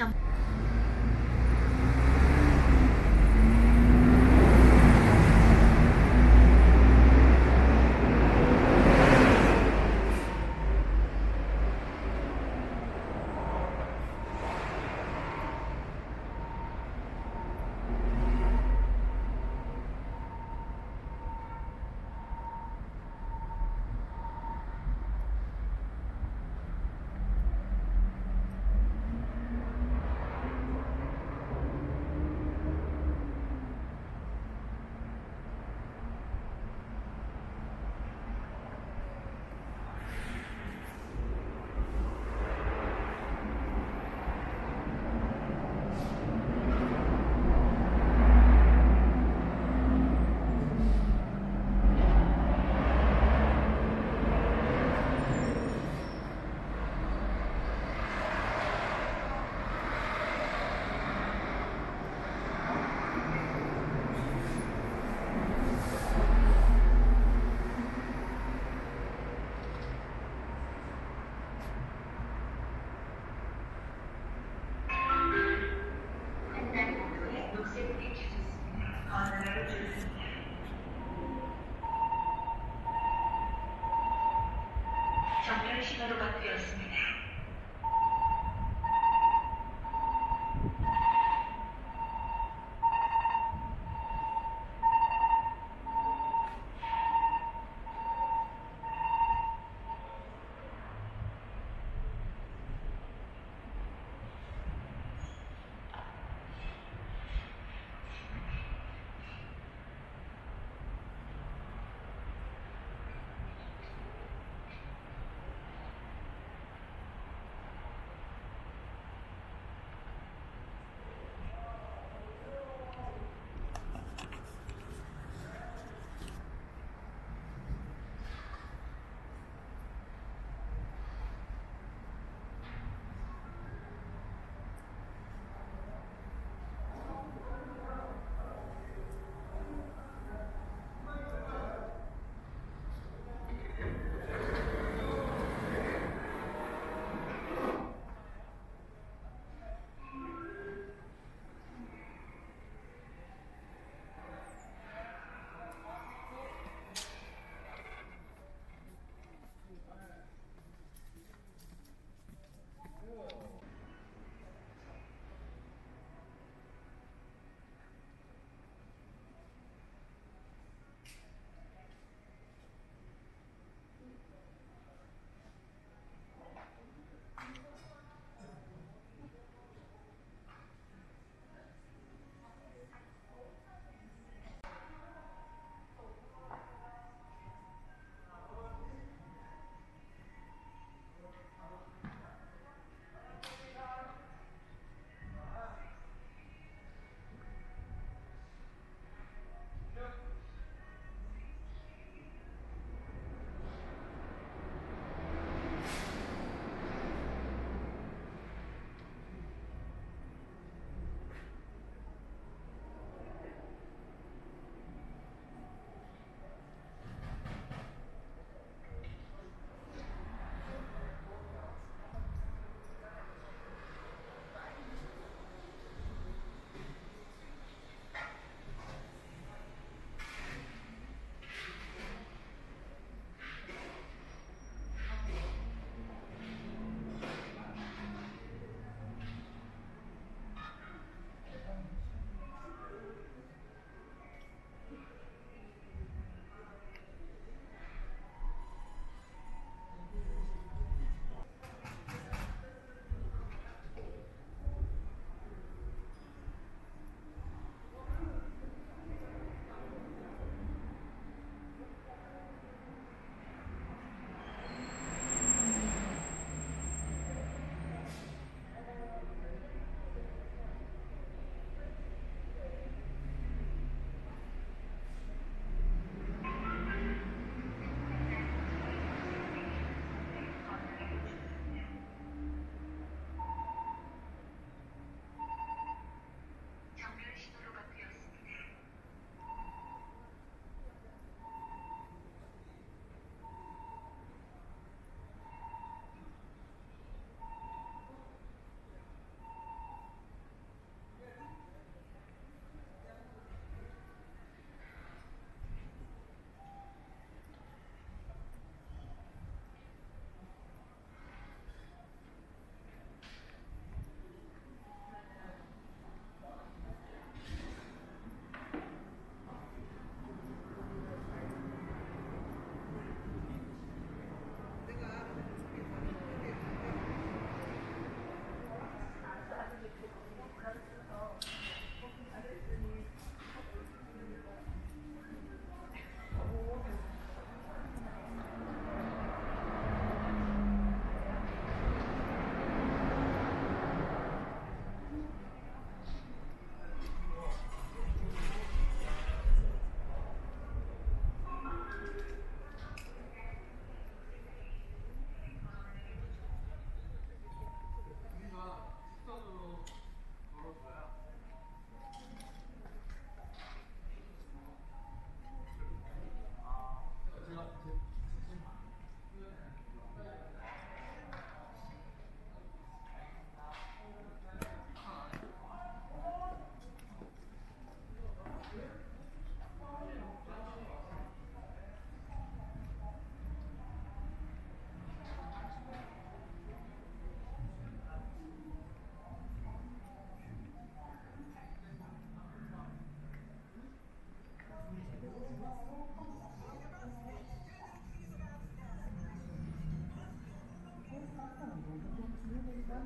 trong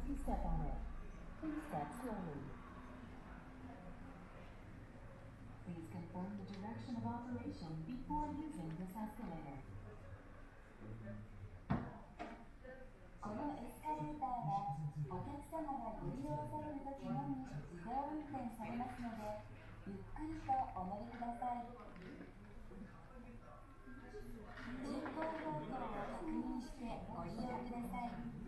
Francis Sabanet, please step slowly. Please confirm the direction of operation before using this escalator. このエスカレーターはお客様がご利用される時のみ自動運転されますのでゆっくりとお乗りください進行方向を確認してご利用ください